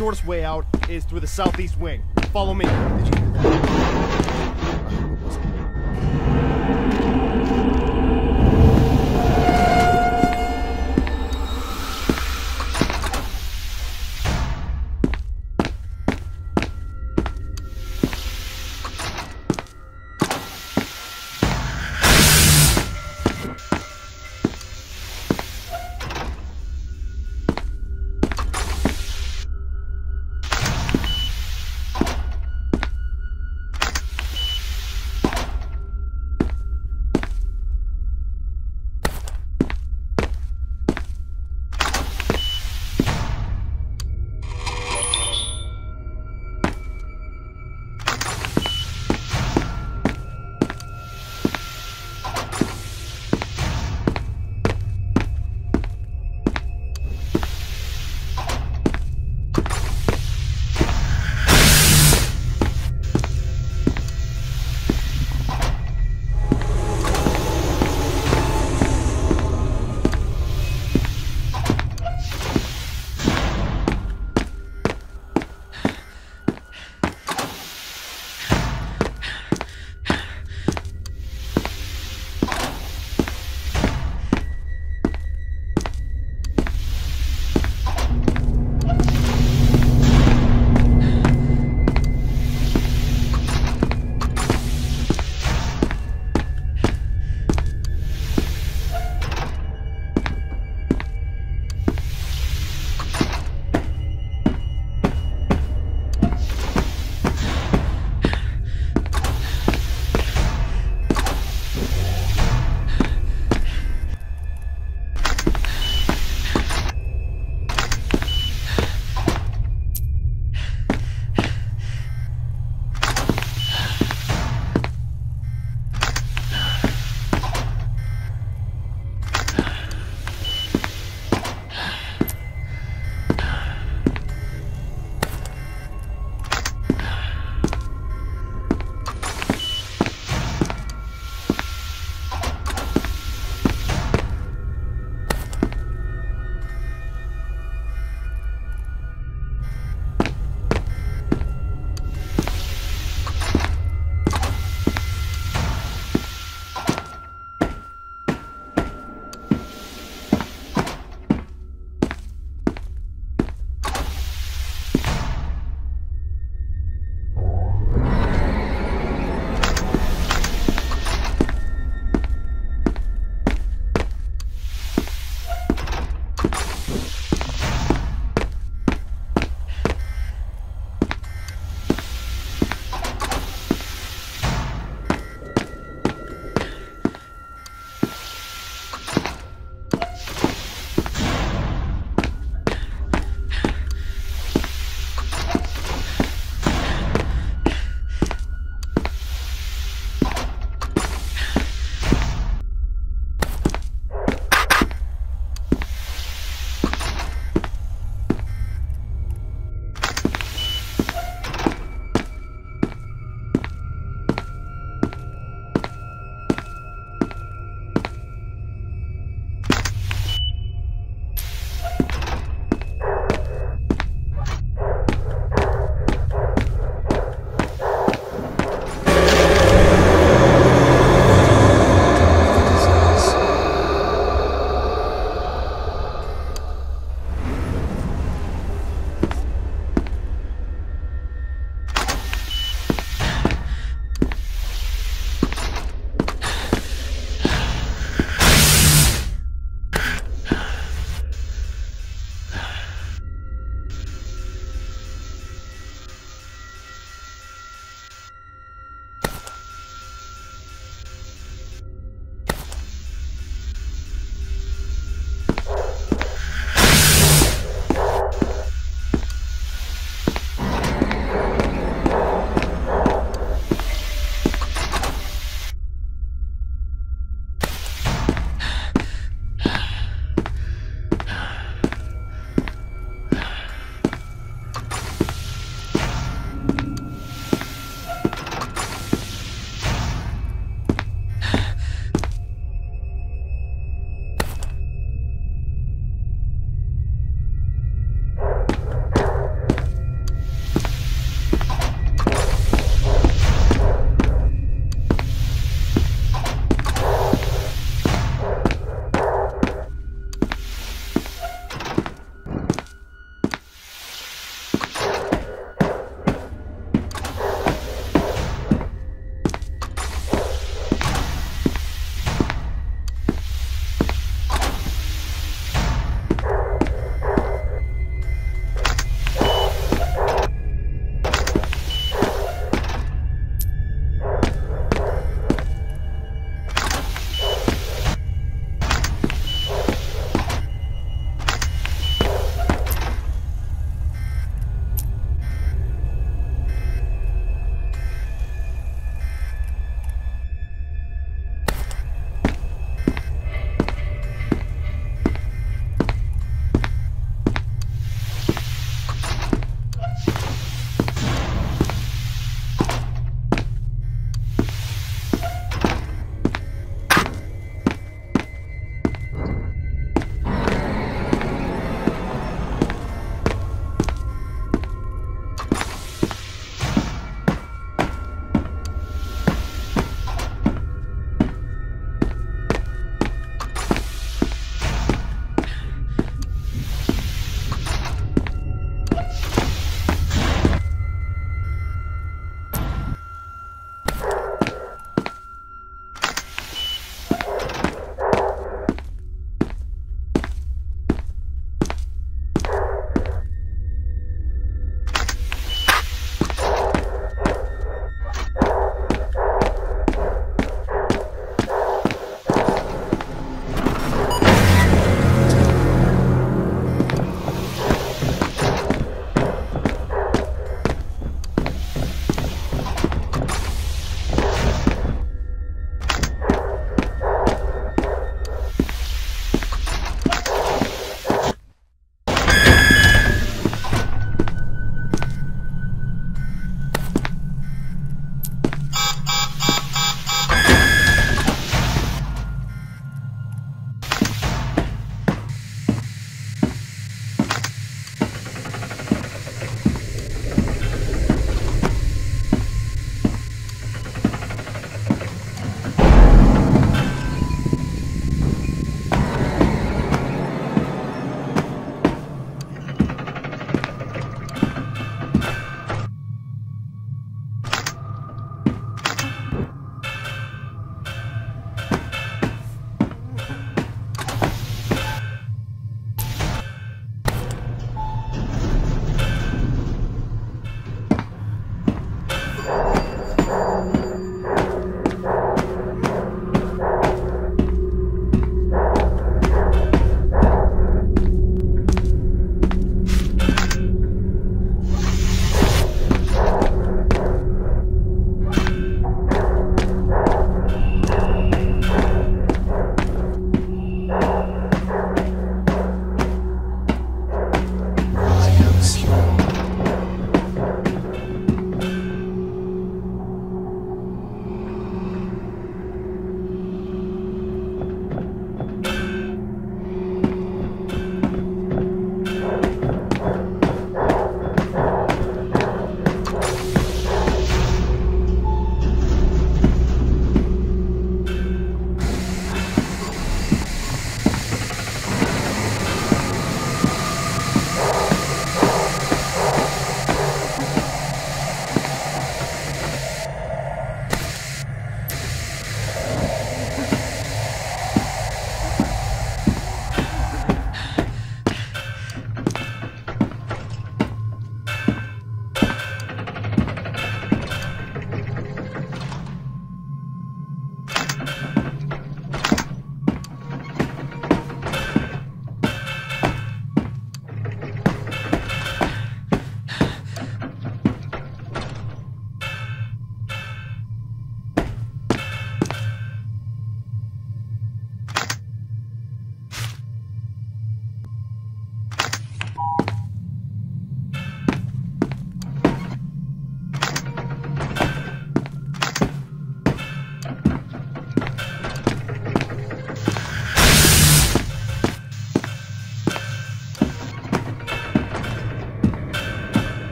Shortest way out is through the southeast wing. Follow me.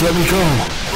Let me go.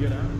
How did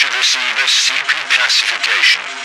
should receive SCP classification.